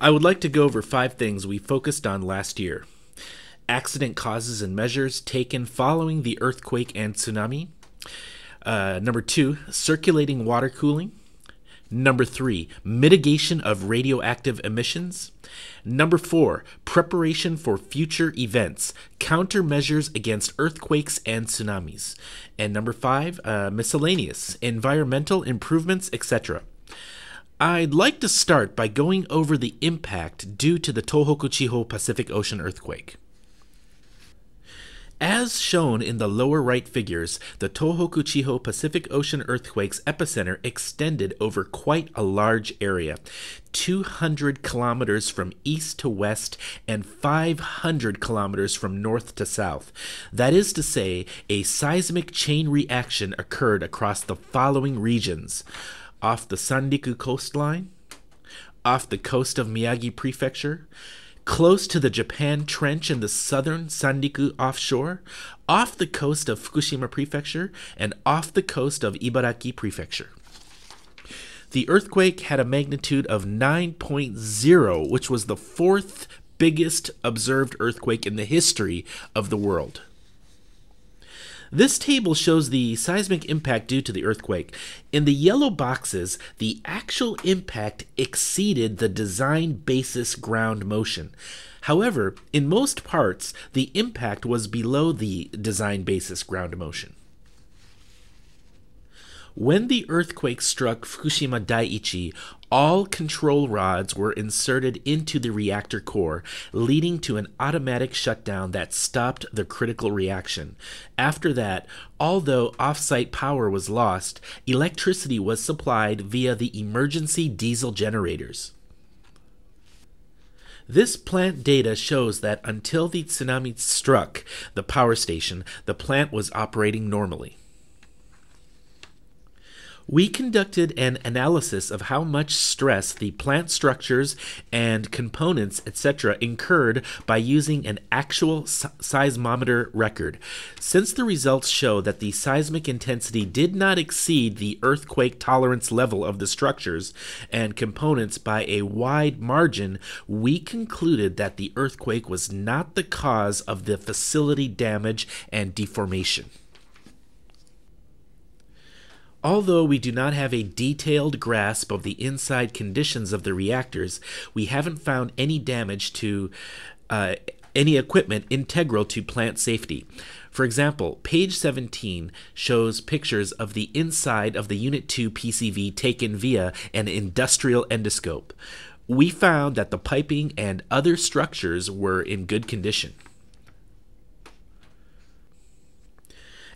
I would like to go over five things we focused on last year accident causes and measures taken following the earthquake and tsunami. Uh, number two, circulating water cooling. Number three, mitigation of radioactive emissions. Number four, preparation for future events, countermeasures against earthquakes and tsunamis. And number five, uh, miscellaneous, environmental improvements, etc. I'd like to start by going over the impact due to the Tohoku Chiho Pacific Ocean earthquake. As shown in the lower right figures, the Tohoku Chiho Pacific Ocean earthquake's epicenter extended over quite a large area 200 kilometers from east to west and 500 kilometers from north to south. That is to say, a seismic chain reaction occurred across the following regions off the Sanriku coastline, off the coast of Miyagi Prefecture, close to the Japan Trench in the southern Sanriku offshore, off the coast of Fukushima Prefecture, and off the coast of Ibaraki Prefecture. The earthquake had a magnitude of 9.0, which was the fourth biggest observed earthquake in the history of the world. This table shows the seismic impact due to the earthquake. In the yellow boxes, the actual impact exceeded the design basis ground motion. However, in most parts, the impact was below the design basis ground motion. When the earthquake struck Fukushima Daiichi, all control rods were inserted into the reactor core, leading to an automatic shutdown that stopped the critical reaction. After that, although offsite power was lost, electricity was supplied via the emergency diesel generators. This plant data shows that until the tsunami struck the power station, the plant was operating normally. We conducted an analysis of how much stress the plant structures and components, etc., incurred by using an actual seismometer record. Since the results show that the seismic intensity did not exceed the earthquake tolerance level of the structures and components by a wide margin, we concluded that the earthquake was not the cause of the facility damage and deformation. Although we do not have a detailed grasp of the inside conditions of the reactors, we haven't found any damage to uh, any equipment integral to plant safety. For example, page 17 shows pictures of the inside of the Unit 2 PCV taken via an industrial endoscope. We found that the piping and other structures were in good condition.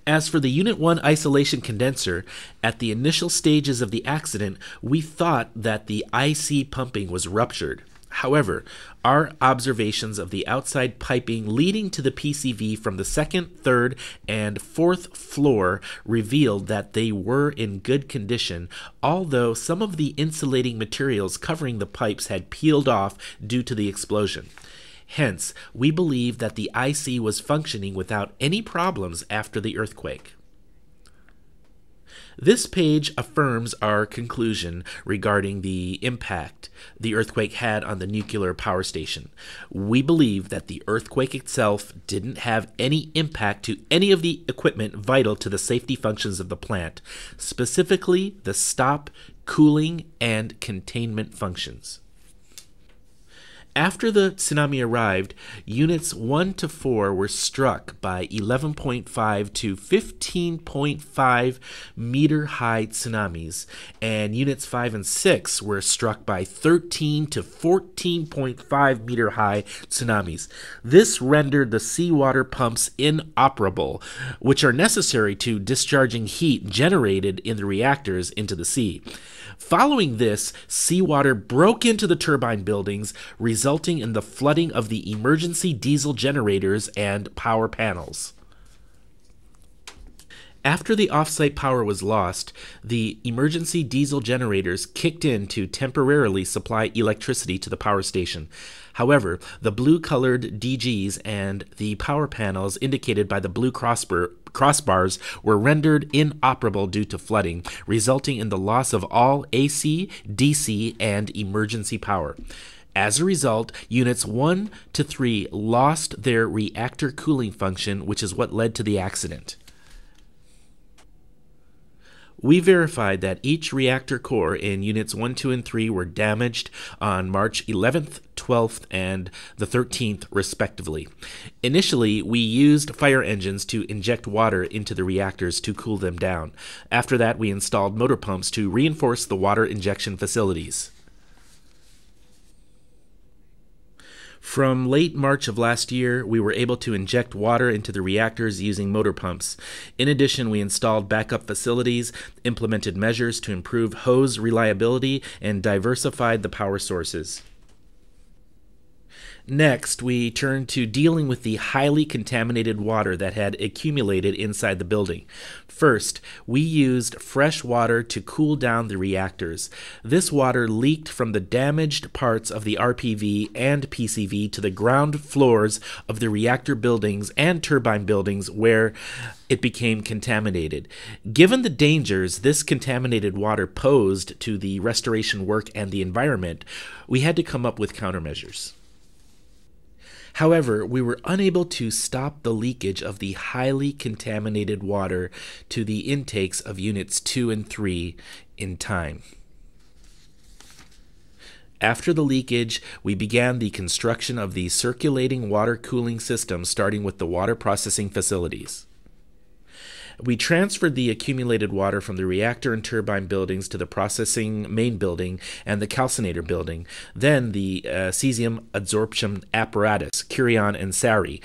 As for the Unit 1 isolation condenser, at the initial stages of the accident, we thought that the IC pumping was ruptured. However, our observations of the outside piping leading to the PCV from the second, third, and fourth floor revealed that they were in good condition, although some of the insulating materials covering the pipes had peeled off due to the explosion. Hence, we believe that the IC was functioning without any problems after the earthquake. This page affirms our conclusion regarding the impact the earthquake had on the nuclear power station. We believe that the earthquake itself didn't have any impact to any of the equipment vital to the safety functions of the plant, specifically the stop, cooling, and containment functions. After the tsunami arrived, units 1 to 4 were struck by 11.5 to 15.5 meter high tsunamis, and units 5 and 6 were struck by 13 to 14.5 meter high tsunamis. This rendered the seawater pumps inoperable, which are necessary to discharging heat generated in the reactors into the sea. Following this, seawater broke into the turbine buildings, resulting in the flooding of the emergency diesel generators and power panels. After the offsite power was lost, the emergency diesel generators kicked in to temporarily supply electricity to the power station. However, the blue colored DGs and the power panels indicated by the blue crossbar, crossbars were rendered inoperable due to flooding, resulting in the loss of all AC, DC, and emergency power. As a result, units 1 to 3 lost their reactor cooling function, which is what led to the accident. We verified that each reactor core in units 1, 2, and 3 were damaged on March 11th, 12th, and the 13th, respectively. Initially, we used fire engines to inject water into the reactors to cool them down. After that, we installed motor pumps to reinforce the water injection facilities. From late March of last year, we were able to inject water into the reactors using motor pumps. In addition, we installed backup facilities, implemented measures to improve hose reliability, and diversified the power sources. Next, we turn to dealing with the highly contaminated water that had accumulated inside the building. First, we used fresh water to cool down the reactors. This water leaked from the damaged parts of the RPV and PCV to the ground floors of the reactor buildings and turbine buildings where it became contaminated. Given the dangers this contaminated water posed to the restoration work and the environment, we had to come up with countermeasures. However, we were unable to stop the leakage of the highly contaminated water to the intakes of Units 2 and 3 in time. After the leakage, we began the construction of the circulating water cooling system, starting with the water processing facilities. We transferred the accumulated water from the reactor and turbine buildings to the processing main building and the calcinator building, then the uh, cesium adsorption apparatus, Kurion and SARRY,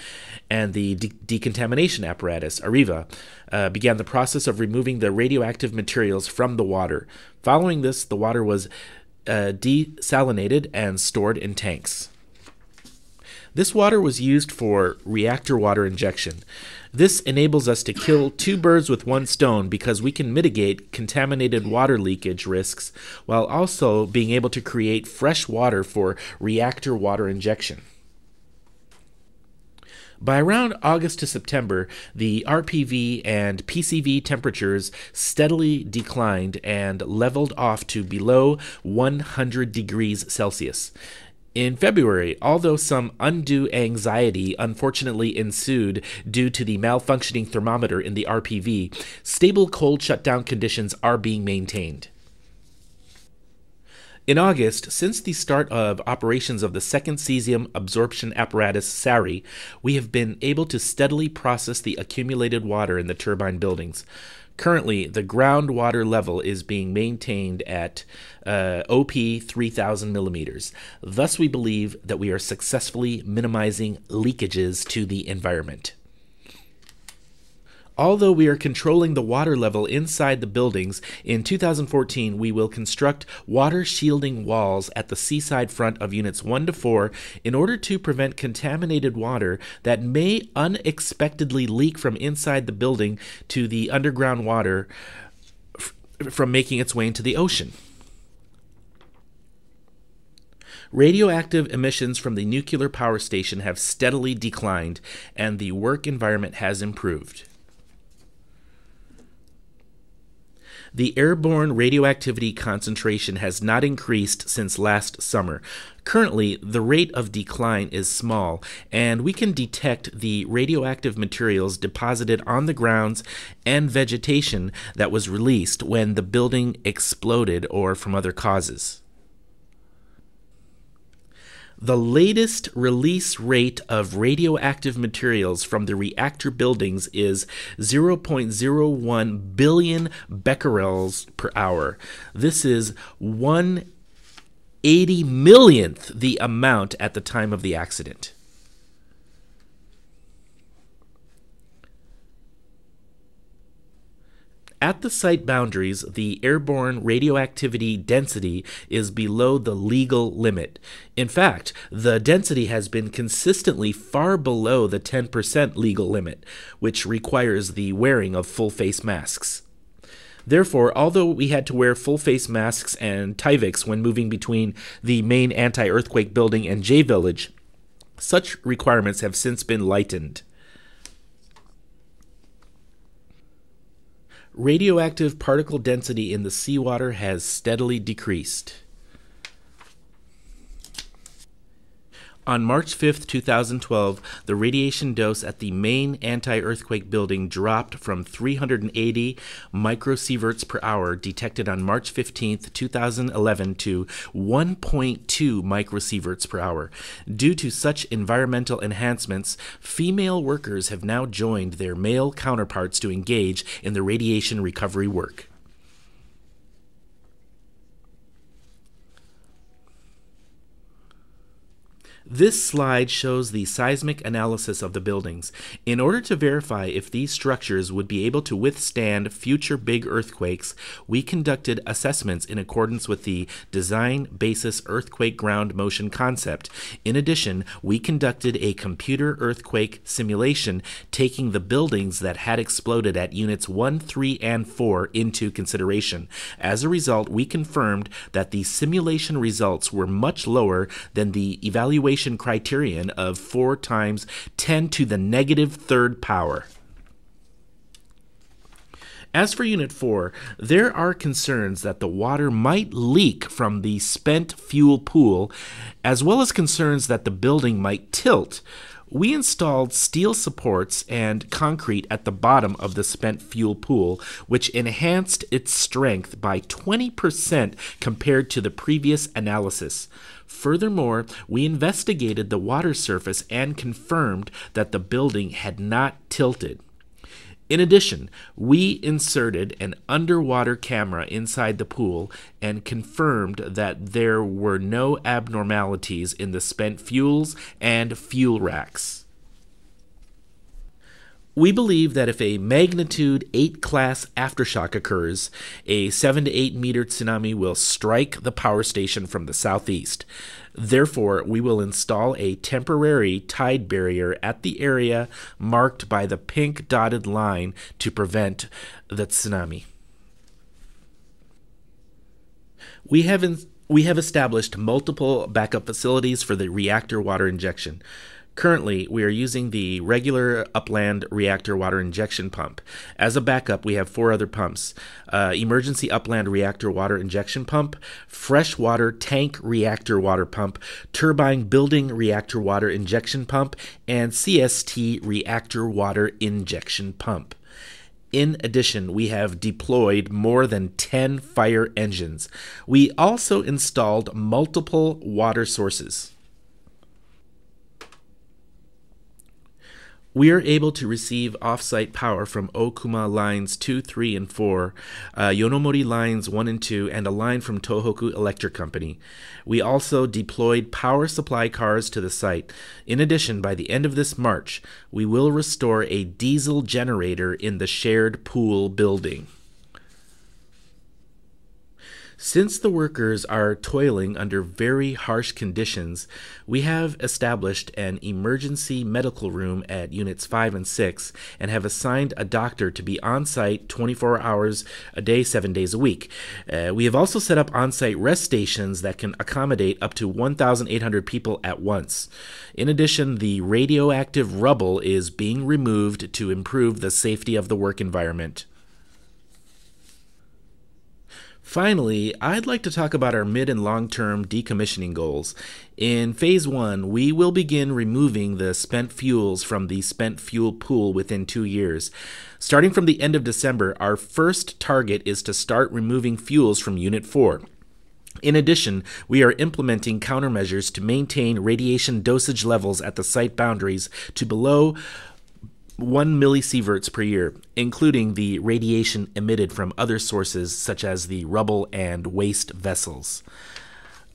and the de- decontamination apparatus, Areva, uh, began the process of removing the radioactive materials from the water. Following this, the water was uh, desalinated and stored in tanks. This water was used for reactor water injection. This enables us to kill two birds with one stone because we can mitigate contaminated water leakage risks while also being able to create fresh water for reactor water injection. By around August to September, the RPV and PCV temperatures steadily declined and leveled off to below 100 degrees Celsius. In February, although some undue anxiety unfortunately ensued due to the malfunctioning thermometer in the RPV, stable cold shutdown conditions are being maintained. In August, since the start of operations of the second cesium absorption apparatus SARRY, we have been able to steadily process the accumulated water in the turbine buildings. Currently, the groundwater level is being maintained at uh, OP 3000 millimeters. Thus, we believe that we are successfully minimizing leakages to the environment. Although we are controlling the water level inside the buildings, in 2014 we will construct water shielding walls at the seaside front of units 1 to 4 in order to prevent contaminated water that may unexpectedly leak from inside the building to the underground water from making its way into the ocean. Radioactive emissions from the nuclear power station have steadily declined, and the work environment has improved. The airborne radioactivity concentration has not increased since last summer. Currently, the rate of decline is small, and we can detect the radioactive materials deposited on the grounds and vegetation that was released when the building exploded or from other causes. The latest release rate of radioactive materials from the reactor buildings is 0.01 billion becquerels per hour. This is 1 80 millionth the amount at the time of the accident. At the site boundaries, the airborne radioactivity density is below the legal limit. In fact, the density has been consistently far below the 10% legal limit, which requires the wearing of full face masks. Therefore, although we had to wear full face masks and Tyveks when moving between the main anti earthquake building and J Village, such requirements have since been lightened. Radioactive particle density in the seawater has steadily decreased. On March 5, 2012, the radiation dose at the main anti earthquake building dropped from 380 microsieverts per hour detected on March 15, 2011, to 1.2 microsieverts per hour. Due to such environmental enhancements, female workers have now joined their male counterparts to engage in the radiation recovery work. This slide shows the seismic analysis of the buildings. In order to verify if these structures would be able to withstand future big earthquakes, we conducted assessments in accordance with the Design Basis Earthquake Ground Motion concept. In addition, we conducted a computer earthquake simulation taking the buildings that had exploded at units 1, 3, and 4 into consideration. As a result, we confirmed that the simulation results were much lower than the evaluation criterion of 4 times 10 to the negative third power. As for Unit 4, there are concerns that the water might leak from the spent fuel pool, as well as concerns that the building might tilt. We installed steel supports and concrete at the bottom of the spent fuel pool, which enhanced its strength by 20% compared to the previous analysis. Furthermore, we investigated the water surface and confirmed that the building had not tilted. In addition, we inserted an underwater camera inside the pool and confirmed that there were no abnormalities in the spent fuels and fuel racks. We believe that if a magnitude 8 class aftershock occurs, a 7 to 8 meter tsunami will strike the power station from the southeast. Therefore, we will install a temporary tide barrier at the area marked by the pink dotted line to prevent the tsunami. We have in, we have established multiple backup facilities for the reactor water injection. Currently, we are using the regular upland reactor water injection pump. As a backup, we have four other pumps uh, emergency upland reactor water injection pump, freshwater tank reactor water pump, turbine building reactor water injection pump, and CST reactor water injection pump. In addition, we have deployed more than 10 fire engines. We also installed multiple water sources. We are able to receive off-site power from Okuma lines 2, 3, and 4, uh, Yonomori lines 1 and 2, and a line from Tohoku Electric Company. We also deployed power supply cars to the site. In addition, by the end of this March, we will restore a diesel generator in the shared pool building. Since the workers are toiling under very harsh conditions, we have established an emergency medical room at Units 5 and 6 and have assigned a doctor to be on site 24 hours a day, 7 days a week. Uh, we have also set up on site rest stations that can accommodate up to 1,800 people at once. In addition, the radioactive rubble is being removed to improve the safety of the work environment. Finally, I'd like to talk about our mid and long term decommissioning goals. In phase one, we will begin removing the spent fuels from the spent fuel pool within two years. Starting from the end of December, our first target is to start removing fuels from Unit 4. In addition, we are implementing countermeasures to maintain radiation dosage levels at the site boundaries to below 1 millisieverts per year, including the radiation emitted from other sources such as the rubble and waste vessels.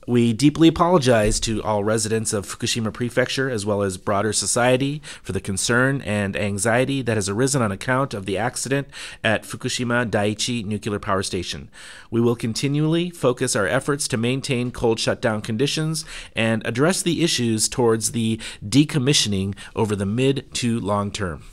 We deeply apologize to all residents of Fukushima Prefecture as well as broader society for the concern and anxiety that has arisen on account of the accident at Fukushima Daiichi Nuclear Power Station. We will continually focus our efforts to maintain cold shutdown conditions and address the issues towards the decommissioning over the mid to long term.